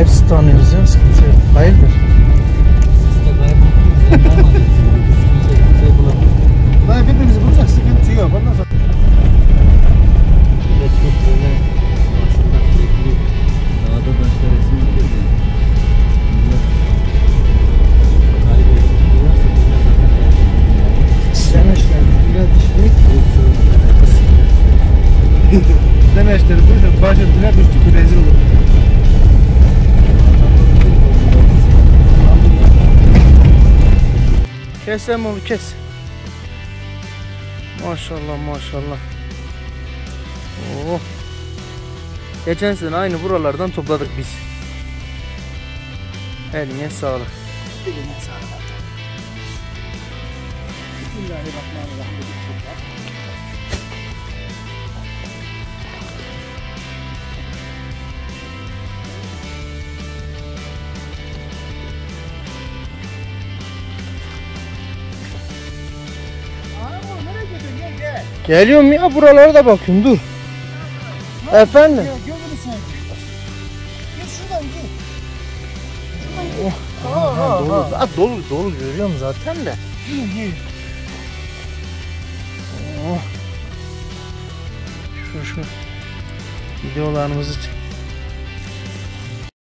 Hepsi tanıyoruz ya sıkıntı yok. Hayırdır? Siz de kaybolmadınız. Ben kaybolmadım. Kimse kimseyi bulamadım. Dayı birbirinizi bulacak sıkıntı yok. Ondan sonra Bir de çok böyle aslında sürekli dağda taşta resim yapıyordu. Millet kayboldu. Duyarsa bunlar zaten kayboldu. Demişler. Biraz düşmek. Yoksa alakası yok. demeçleri duydum. Başörtüler düştük bir rezil olur. Kes Emolu kes. Maşallah maşallah. Oh. Geçen sene aynı buralardan topladık biz. Eline sağlık. Eline sağlık. Bismillahirrahmanirrahim. Geliyorum ya buralara da bakıyorum dur. Efendim? Ya. Gel şuradan gel. Şuradan Ha, dolu, ha, dolu dolu görüyorum zaten de. Gel gel. Oh. Şu şu videolarımızı çek.